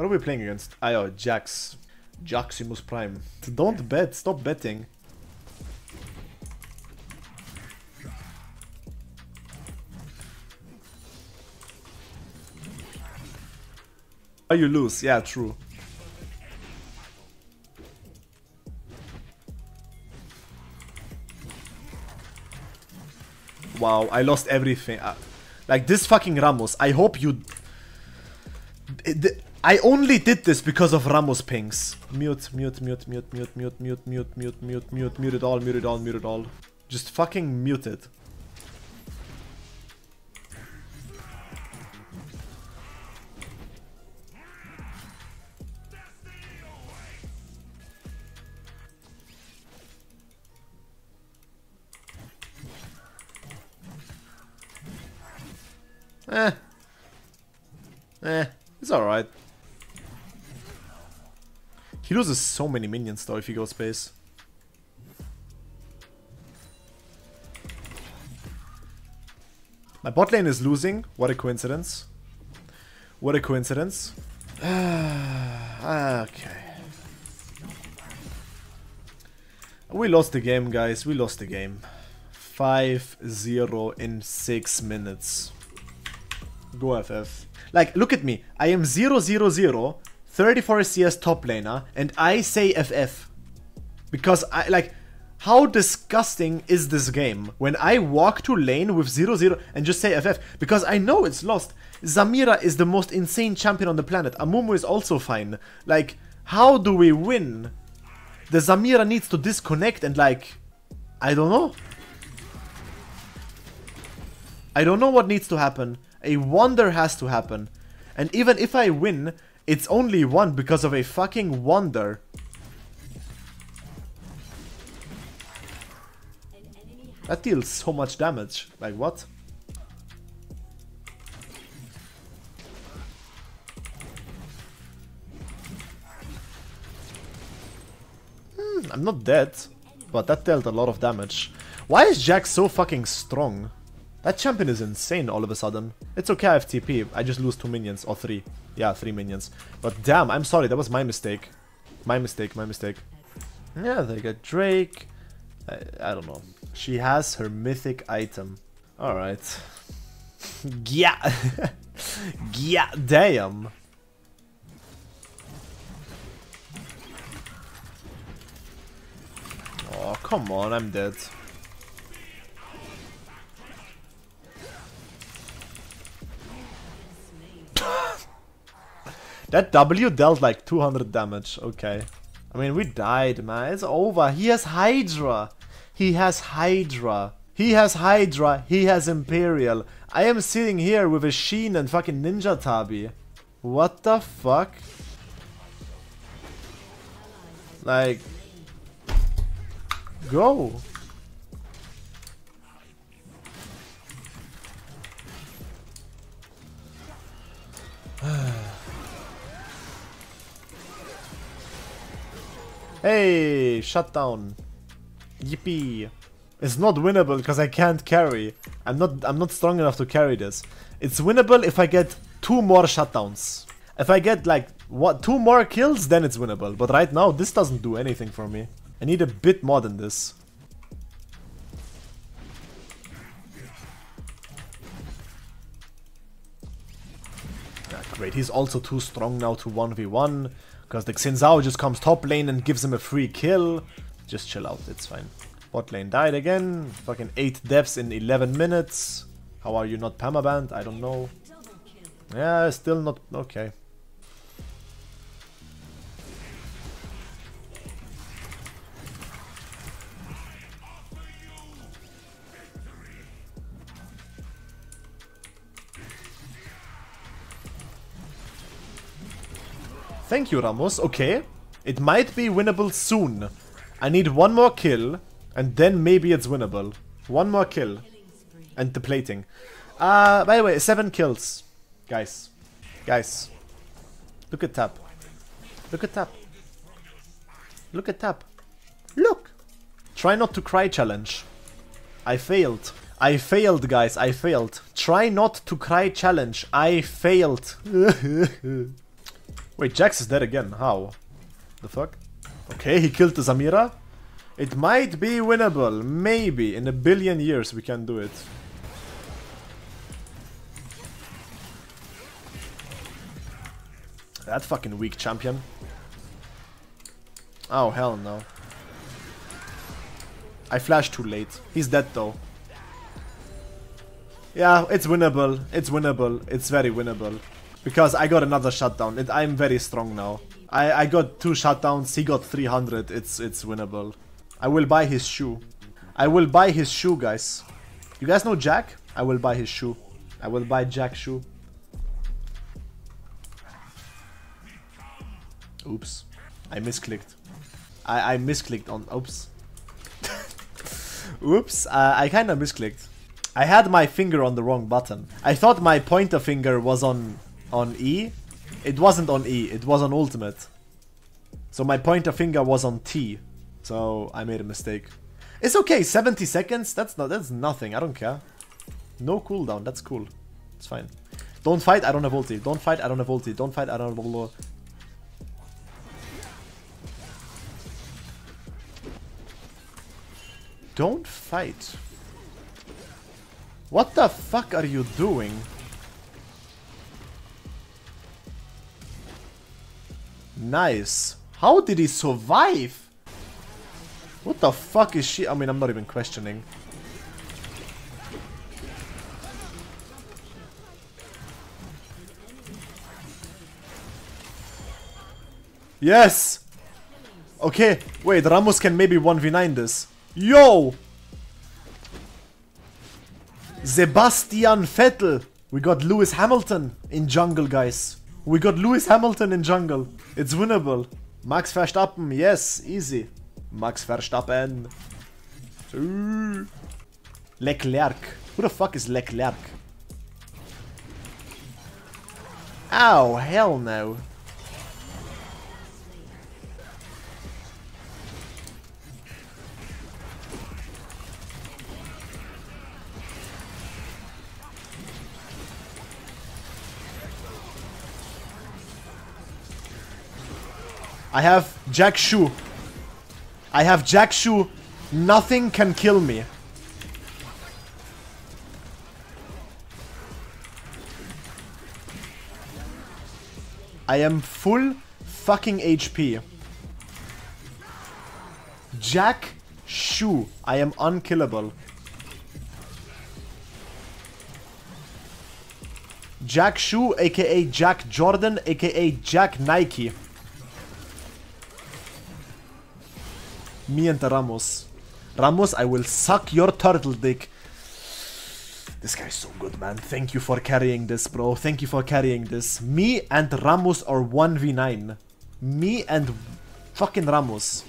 What are we playing against? Ayo, Jax. Jaximus Prime. Don't bet, stop betting. Oh, you lose. Yeah, true. Wow, I lost everything. Uh, like this fucking Rammus. I hope you. I only did this because of Rammus pings. Mute, mute, mute, mute, mute, mute, mute, mute, mute, mute, mute, mute it all, mute it all, mute it all. Just fucking mute it. Eh. Eh, it's alright. He loses so many minions though if he goes space. My bot lane is losing. What a coincidence. What a coincidence. okay. We lost the game, guys. We lost the game. 5-0 in 6 minutes. Go FF. Like, look at me. I am 0 0 0, 34 CS top laner, and I say FF. Because I, like, how disgusting is this game when I walk to lane with 0 0 and just say FF? Because I know it's lost. Samira is the most insane champion on the planet. Amumu is also fine. Like, how do we win? The Samira needs to disconnect and like, I don't know. I don't know what needs to happen. A wonder has to happen. And even if I win, it's only one because of a fucking wonder. That deals so much damage. Like, what? Hmm, I'm not dead, but that dealt a lot of damage. Why is Jack so fucking strong? That champion is insane all of a sudden. It's okay I have TP, I just lose two minions, or three. Yeah, three minions. But damn, I'm sorry, that was my mistake. My mistake, my mistake. Yeah, they got Drake. I, I don't know. She has her mythic item. Alright. yeah. yeah, damn. Oh, come on, I'm dead. That W dealt like 200 damage. Okay. I mean, we died, man. It's over. He has Hydra. He has Hydra. He has Hydra. He has Imperial. I am sitting here with a Sheen and fucking Ninja Tabi. What the fuck? Like... Go. Hey, shut down. Yippee. It's not winnable because I can't carry. I'm not I'm not strong enough to carry this. It's winnable if I get two more shutdowns. If I get like what two more kills, then it's winnable. But right now, this doesn't do anything for me. I need a bit more than this. Great, he's also too strong now to 1v1. Because the Xin Zhao just comes top lane and gives him a free kill. Just chill out, it's fine. Bot lane died again. Fucking 8 deaths in 11 minutes. How are you not permabanned? I don't know. Yeah, still not... Okay. Thank you, Rammus. Okay. It might be winnable soon. I need one more kill, and then maybe it's winnable. One more kill. And the plating. Uh, by the way, seven kills. Guys. Guys. Look at tap. Look at tap. Look at tap. Look! Try not to cry challenge. I failed. I failed, guys. I failed. Try not to cry challenge. I failed. Wait, Jax is dead again. How? The fuck? Okay, he killed the Samira. It might be winnable. Maybe. In a billion years we can do it. That fucking weak champion. Oh, hell no. I flashed too late. He's dead though. Yeah, it's winnable. It's winnable. It's very winnable. Because I got another shutdown. It, I'm very strong now. I, I got two shutdowns. He got 300. It's it's winnable. I will buy his shoe. I will buy his shoe, guys. You guys know Jack? I will buy his shoe. I will buy Jack's shoe. Oops. I misclicked. I, I misclicked on... Oops. Oops. Uh, I kinda misclicked. I had my finger on the wrong button. I thought my pointer finger was on on E. It wasn't on E, it was on ultimate. So my pointer finger was on T. So I made a mistake. It's okay, 70 seconds, that's not that's nothing, I don't care. No cooldown, that's cool. It's fine. Don't fight, I don't have ulti. Don't fight, I don't have ulti. Don't fight, I don't have ulti. Don't fight. What the fuck are you doing? Nice. How did he survive? What the fuck is she? I mean, I'm not even questioning. Yes! Okay, wait, Rammus can maybe 1v9 this. Yo! Sebastian Vettel! We got Lewis Hamilton in jungle, guys. We got Lewis Hamilton in jungle. It's winnable. Max Verstappen, yes, easy. Max Verstappen. Leclerc. Who the fuck is Leclerc? Ow, hell no. I have Jak'Sho. I have Jak'Sho. Nothing can kill me. I am full fucking HP. Jack Shu. I am unkillable. Jak'Sho, aka Jack Jordan, aka Jack Nike. Me and Rammus. Rammus, I will suck your turtle dick. This guy's so good, man. Thank you for carrying this, bro. Thank you for carrying this. Me and Rammus are 1v9. Me and fucking Rammus.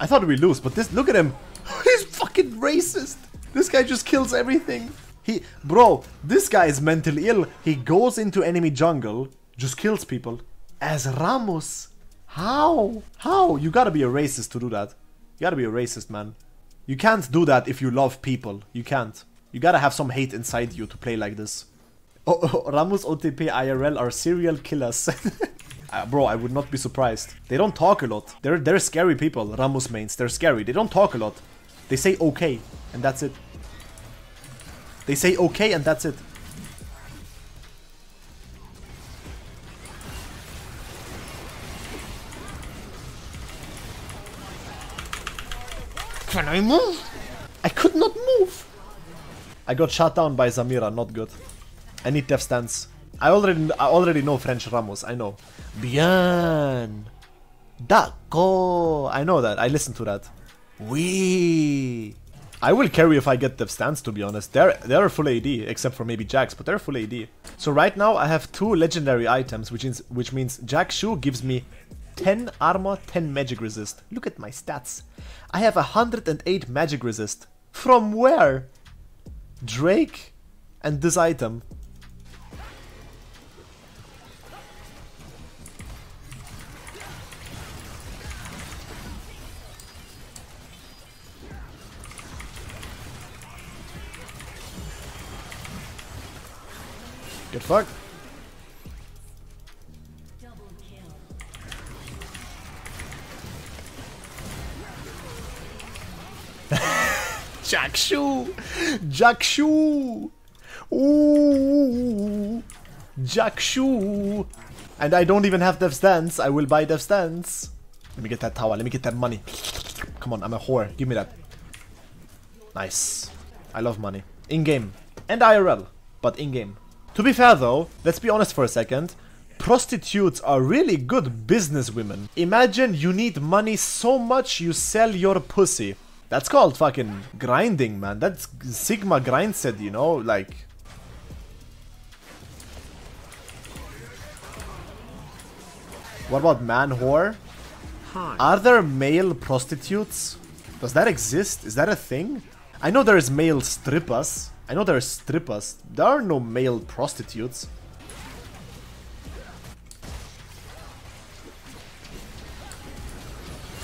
I thought we lose, but this- look at him. He's fucking racist. This guy just kills everything. He- bro, this guy is mentally ill. He goes into enemy jungle, just kills people. As Rammus. How? How? You gotta be a racist to do that. You gotta be a racist, man. You can't do that if you love people. You can't. You gotta have some hate inside you to play like this. Oh, oh Rammus OTP IRL are serial killers. uh, bro, I would not be surprised. They don't talk a lot. They're they're scary people, Rammus mains. They're scary. They don't talk a lot. They say okay, and that's it. They say okay, and that's it. I move? I could not move. I got shot down by Samira, not good. I need Death's Dance. I already I already know French Rammus, I know. Bien. D'accord. I know that. I listen to that. Oui. I will carry if I get Death's Dance to be honest. They're they're full AD, except for maybe Jax, but they're full AD. So right now I have two legendary items, which is which means Jak'Sho gives me 10 armor, 10 magic resist. Look at my stats. I have 108 magic resist. From where? Drake and this item. Good fucked. Jak'Sho! Jack Shu! Ooh! Jak'Sho! And I don't even have Death's Dance. I will buy Death's Dance. Let me get that tower. Let me get that money. Come on, I'm a whore. Give me that. Nice. I love money. In-game. And IRL. But in-game. To be fair though, let's be honest for a second. Prostitutes are really good businesswomen. Imagine you need money so much you sell your pussy. That's called fucking grinding, man. That's Sigma grind set, you know? Like... What about man whore? Hi. Are there male prostitutes? Does that exist? Is that a thing? I know there's male strippers. I know there's strippers. There are no male prostitutes.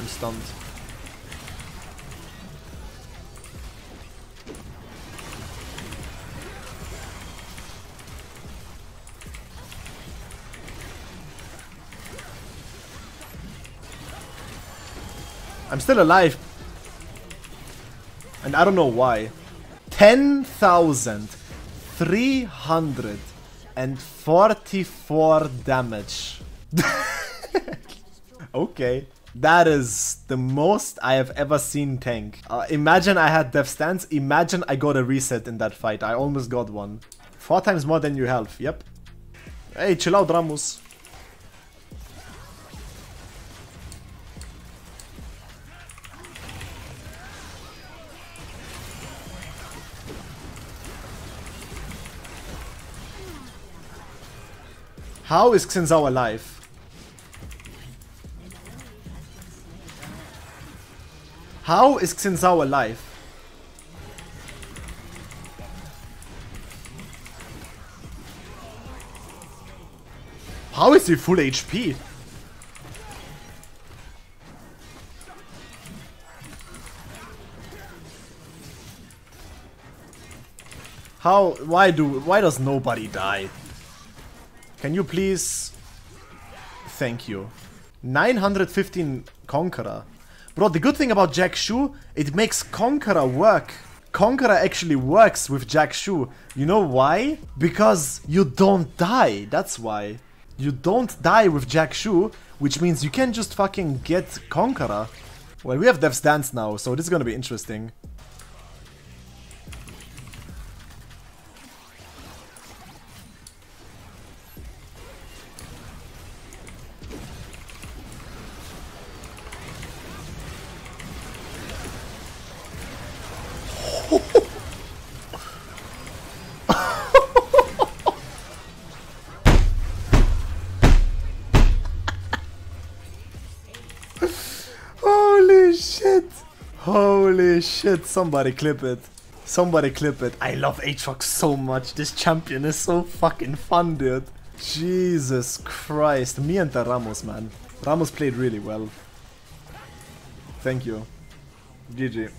I'm stunned. I'm still alive. And I don't know why. 10,344 damage. okay. That is the most I have ever seen tank. Uh, imagine I had Death's Dance. Imagine I got a reset in that fight. I almost got one. Four times more than your health. Yep. Hey, chill out, Rammus. How is Xin alive? How is Xin alive? How is he full HP? How, why do, why does nobody die? Can you please... Thank you. 915 Conqueror. Bro, the good thing about Jak'Sho, it makes Conqueror work. Conqueror actually works with Jak'Sho. You know why? Because you don't die. That's why. You don't die with Jak'Sho, which means you can just fucking get Conqueror. Well, we have Death's Dance now, so this is gonna be interesting. Holy shit, somebody clip it. Somebody clip it. I love Aatrox so much. This champion is so fucking fun, dude. Jesus Christ. Me and the Rammus, man. Rammus played really well. Thank you. GG.